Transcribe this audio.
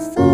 So.